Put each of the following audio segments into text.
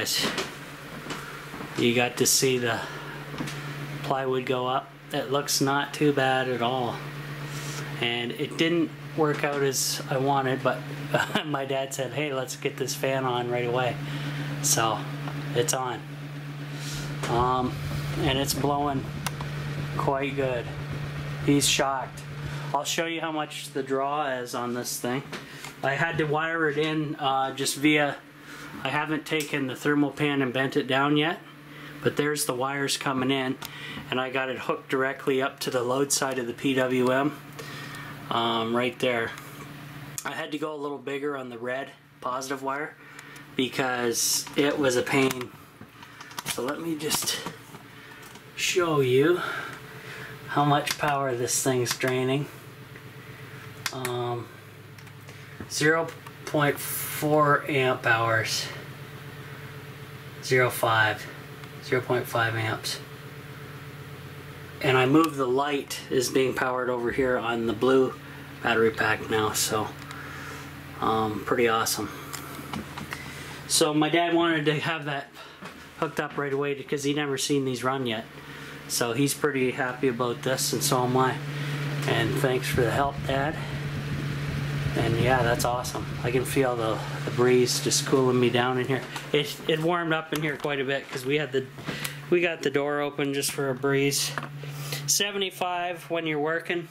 Guys, you got to see the plywood go up. It looks not too bad at all. And it didn't work out as I wanted, but my dad said, hey, let's get this fan on right away. So it's on. Um, and it's blowing quite good. He's shocked. I'll show you how much the draw is on this thing. I had to wire it in uh, just via, I haven't taken the thermal pan and bent it down yet, but there's the wires coming in and I got it hooked directly up to the load side of the PWM um, right there. I had to go a little bigger on the red positive wire because it was a pain. So let me just show you how much power this thing's draining. Um, 0.4 amp hours. 0.5. 0.5 amps. And I moved the light is being powered over here on the blue battery pack now, so um, pretty awesome. So my dad wanted to have that hooked up right away because he never seen these run yet. So he's pretty happy about this and so am I. And thanks for the help, Dad. And yeah, that's awesome. I can feel the, the breeze just cooling me down in here. It, it warmed up in here quite a bit because we had the we got the door open just for a breeze. 75 when you're working.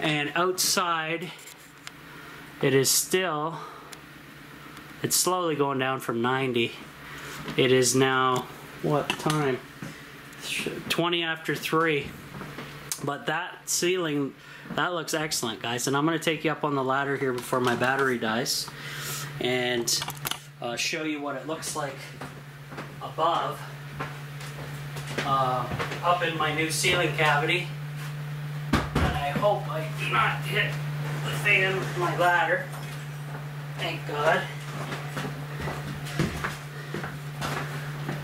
And outside it is still it's slowly going down from 90. It is now what time? 20 after 3. But that ceiling, that looks excellent, guys. And I'm going to take you up on the ladder here before my battery dies and uh, show you what it looks like above, uh, up in my new ceiling cavity. And I hope I do not hit the fan with my ladder. Thank God.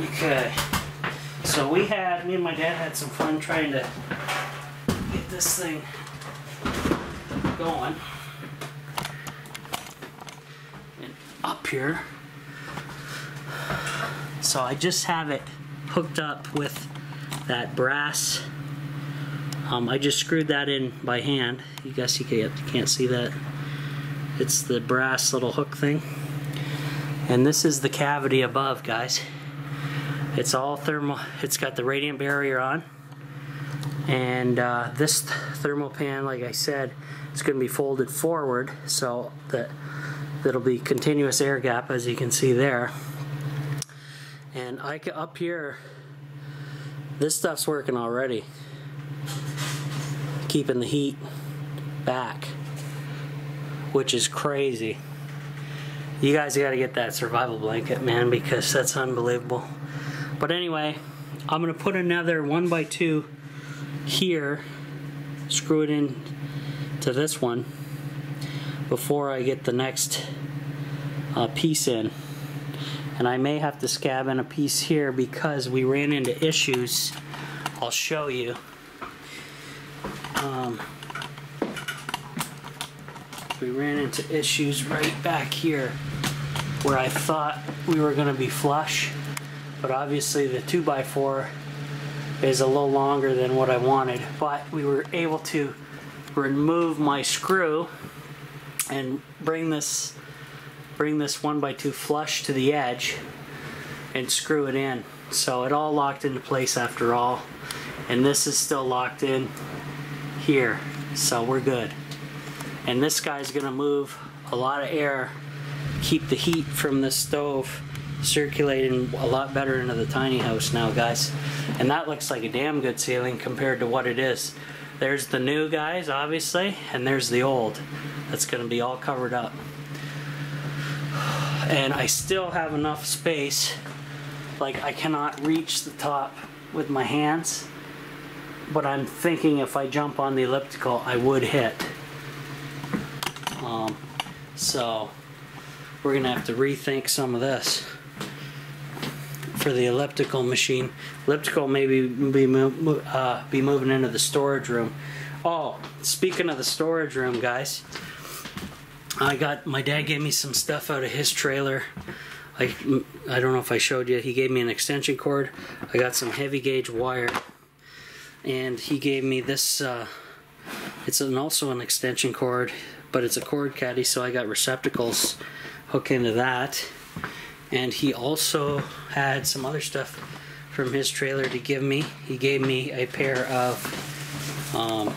Okay. So we had, me and my dad had some fun trying to this thing going. And up here. So I just have it hooked up with that brass. Um, I just screwed that in by hand. You can't, you can't see that. It's the brass little hook thing. And this is the cavity above, guys. It's all thermal, it's got the radiant barrier on. And uh, this thermal pan, like I said, it's going to be folded forward so that that'll be continuous air gap as you can see there. And I up here, this stuff's working already. Keeping the heat back, which is crazy. You guys got to get that survival blanket, man, because that's unbelievable. But anyway, I'm going to put another 1x2 here, screw it in to this one before I get the next uh, piece in. And I may have to scab in a piece here because we ran into issues. I'll show you. Um, we ran into issues right back here where I thought we were going to be flush but obviously the 2x4 is a little longer than what I wanted but we were able to remove my screw and bring this bring this 1x2 flush to the edge and screw it in. So it all locked into place after all and this is still locked in here. So we're good. And this guy's gonna move a lot of air keep the heat from the stove circulating a lot better into the tiny house now, guys. And that looks like a damn good ceiling compared to what it is. There's the new guys, obviously, and there's the old. That's gonna be all covered up. And I still have enough space, like I cannot reach the top with my hands, but I'm thinking if I jump on the elliptical, I would hit. Um, so, we're gonna have to rethink some of this for the elliptical machine. Elliptical maybe be, uh, be moving into the storage room. Oh, speaking of the storage room, guys, I got my dad gave me some stuff out of his trailer I, I don't know if I showed you, he gave me an extension cord. I got some heavy gauge wire. And he gave me this, uh, it's an, also an extension cord, but it's a cord caddy, so I got receptacles hook into that. And he also had some other stuff from his trailer to give me. He gave me a pair of um,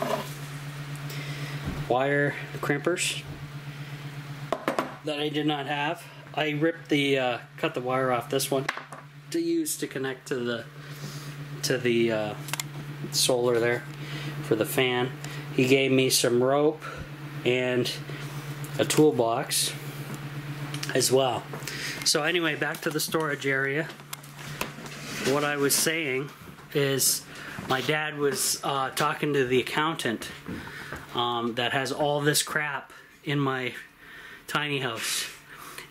wire crimpers that I did not have. I ripped the uh, cut the wire off this one to use to connect to the to the uh, solar there for the fan. He gave me some rope and a toolbox as well. So anyway, back to the storage area. What I was saying is my dad was uh, talking to the accountant um, that has all this crap in my tiny house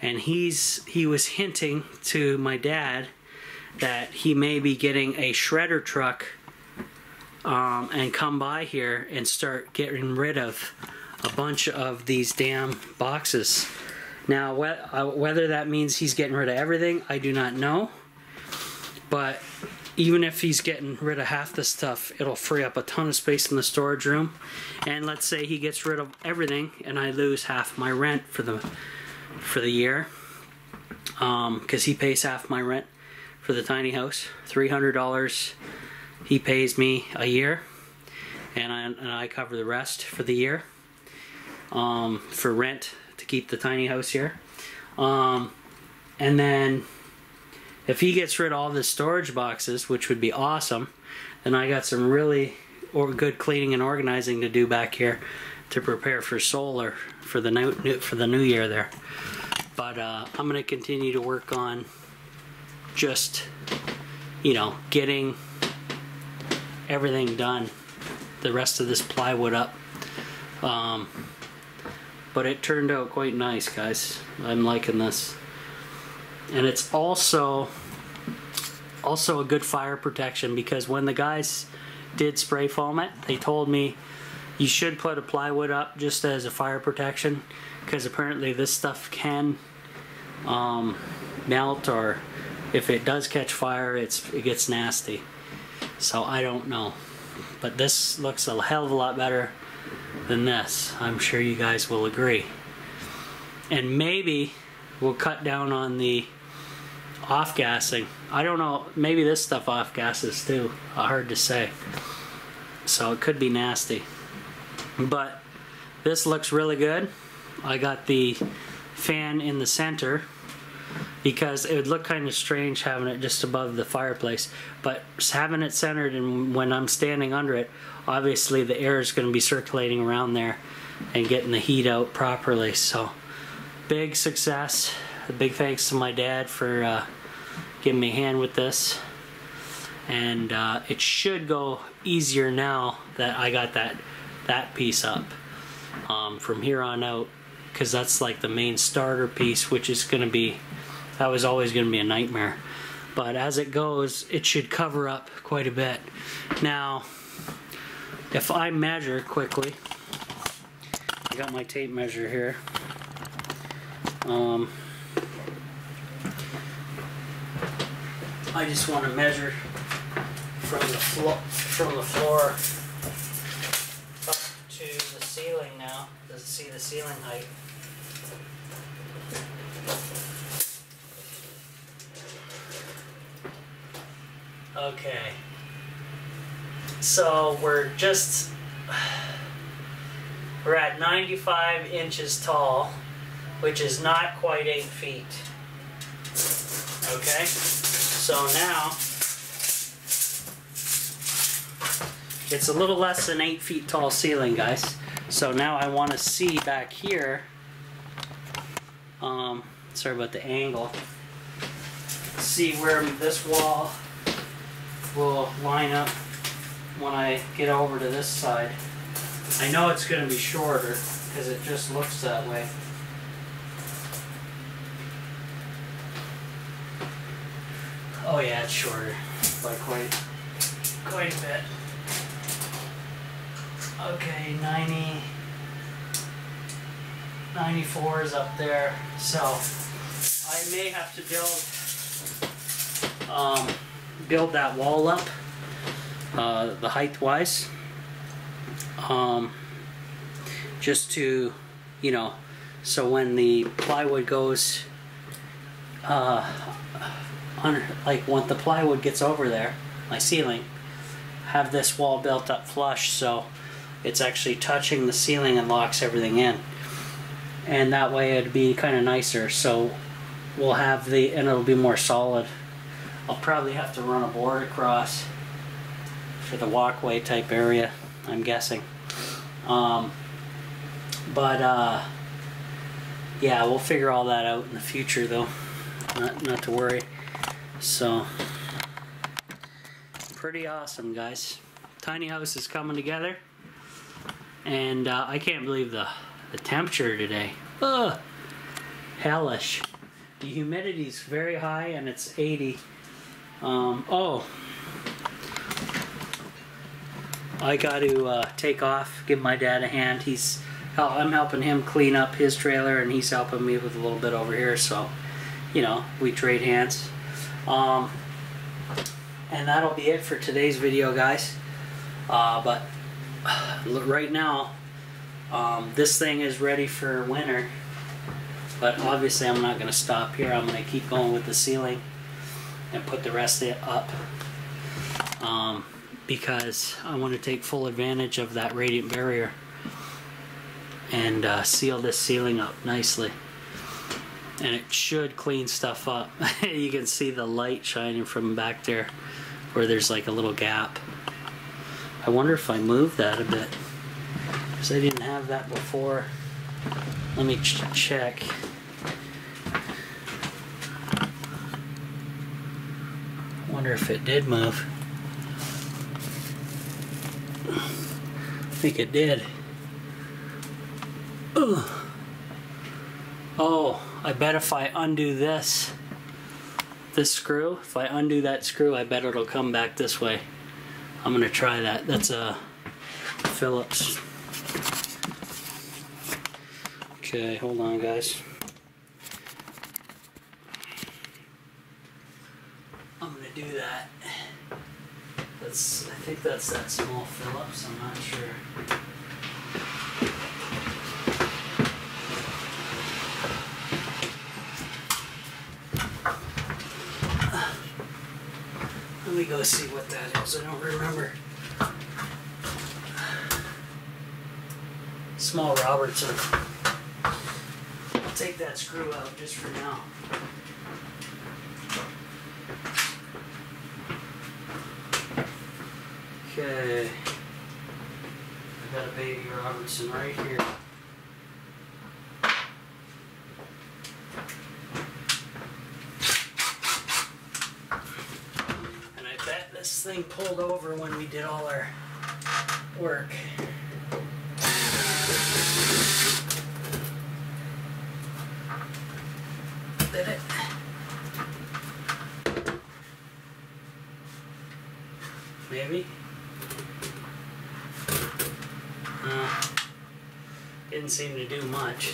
and he's he was hinting to my dad that he may be getting a shredder truck um, and come by here and start getting rid of a bunch of these damn boxes. Now, uh, whether that means he's getting rid of everything, I do not know. But even if he's getting rid of half the stuff, it'll free up a ton of space in the storage room. And let's say he gets rid of everything, and I lose half my rent for the for the year because um, he pays half my rent for the tiny house. Three hundred dollars he pays me a year, and I, and I cover the rest for the year um, for rent keep the tiny house here. Um, and then if he gets rid of all the storage boxes, which would be awesome, then I got some really or good cleaning and organizing to do back here to prepare for solar for the new for the new year there. But uh, I'm gonna continue to work on just you know getting everything done, the rest of this plywood up. Um, but it turned out quite nice, guys. I'm liking this, and it's also also a good fire protection because when the guys did spray foam it, they told me you should put a plywood up just as a fire protection because apparently this stuff can um, melt or if it does catch fire it's it gets nasty. So I don't know. But this looks a hell of a lot better than this. I'm sure you guys will agree. And maybe we'll cut down on the off gassing I don't know maybe this stuff off gases too uh, hard to say. So it could be nasty. But this looks really good. I got the fan in the center because it would look kind of strange having it just above the fireplace but having it centered and when I'm standing under it obviously the air is going to be circulating around there and getting the heat out properly so big success. A big thanks to my dad for uh, giving me a hand with this. And uh, it should go easier now that I got that that piece up um, from here on out because that's like the main starter piece which is going to be that was always going to be a nightmare but as it goes it should cover up quite a bit now if I measure quickly I got my tape measure here um, I just want to measure from the floor from the floor ceiling now. Does it see the ceiling height? Okay. So we're just, we're at 95 inches tall, which is not quite 8 feet. Okay? So now, it's a little less than 8 feet tall ceiling, guys. So now I want to see back here, um, sorry about the angle, see where this wall will line up when I get over to this side. I know it's going to be shorter because it just looks that way. Oh yeah, it's shorter by quite, quite a bit. Okay, 90, 94 is up there. So I may have to build um, build that wall up, uh, the height wise, um, just to, you know, so when the plywood goes, uh, under, like when the plywood gets over there, my ceiling, have this wall built up flush so it's actually touching the ceiling and locks everything in. And that way it'd be kind of nicer. So we'll have the, and it'll be more solid. I'll probably have to run a board across for the walkway type area, I'm guessing. Um, but uh, yeah, we'll figure all that out in the future though. Not, not to worry. So, pretty awesome guys. Tiny house is coming together. And uh, I can't believe the, the temperature today. Ugh, hellish. The humidity's very high and it's 80. Um, oh, I got to uh, take off, give my dad a hand. He's I'm helping him clean up his trailer, and he's helping me with a little bit over here. So, you know, we trade hands. Um, and that'll be it for today's video, guys. Uh, but right now, um, this thing is ready for winter. But obviously, I'm not going to stop here. I'm going to keep going with the ceiling and put the rest of it up. Um, because I want to take full advantage of that radiant barrier and uh, seal this ceiling up nicely. And it should clean stuff up. You can see the light shining from back there where there's like a little gap. I wonder if I move that a bit. Because I didn't have that before. Let me ch check wonder if it did move I think it did. Ugh. Oh, I bet if I undo this, this screw, if I undo that screw, I bet it'll come back this way. I'm gonna try that. That's a Phillips. Okay, hold on guys. I'm gonna do that. That's, I think that's that small Phillips, I'm not sure. Let me go see what that is, I don't remember. Small Robertson. I'll take that screw out just for now. Okay. I got a baby Robertson right here. And I bet this thing pulled over when we did all our work. Did it? Maybe? Uh, didn't seem to do much.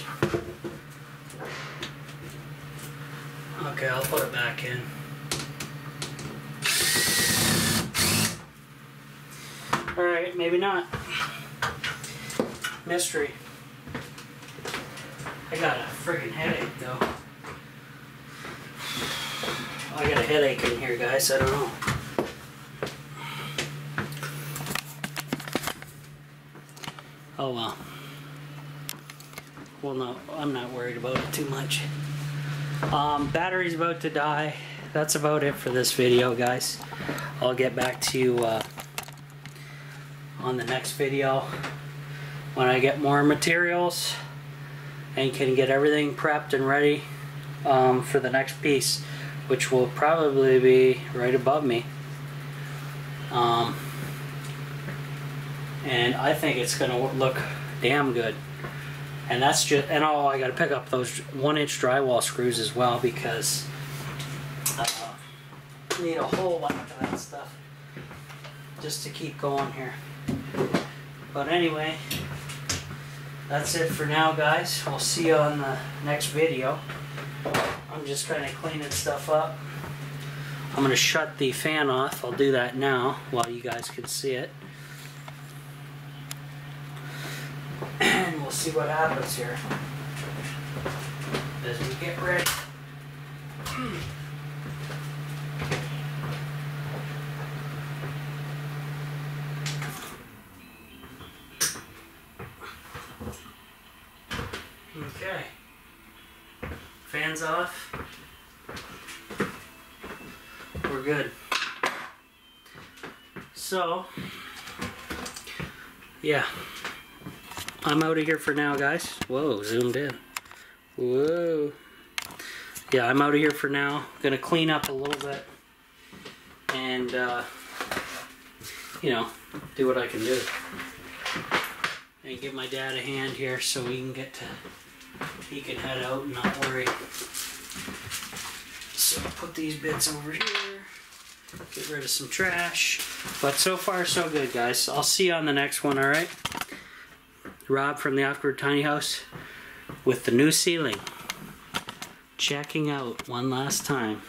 Okay, I'll put it back in. Alright, maybe not. Mystery. I got a freaking headache though. I got a headache in here, guys. I don't know. Oh well. Well, no, I'm not worried about it too much. Um, battery's about to die. That's about it for this video, guys. I'll get back to you uh, on the next video when I get more materials and can get everything prepped and ready um, for the next piece, which will probably be right above me. Um, and I think it's gonna look damn good. And that's just, and oh, I gotta pick up those one inch drywall screws as well because uh, need a whole lot of that stuff just to keep going here. But anyway, that's it for now guys. We'll see you on the next video. I'm just kind of cleaning stuff up. I'm going to shut the fan off. I'll do that now while you guys can see it. And we'll see what happens here as we get ready. Okay. Fans off. We're good. So, yeah. I'm out of here for now, guys. Whoa, zoomed in. Whoa. Yeah, I'm out of here for now. Gonna clean up a little bit. And, uh, you know, do what I can do. And give my dad a hand here so we can get to, he can head out and not worry. So put these bits over here. Get rid of some trash. But so far, so good, guys. I'll see you on the next one, alright? Rob from the Off Grid Tiny House with the new ceiling. Checking out one last time.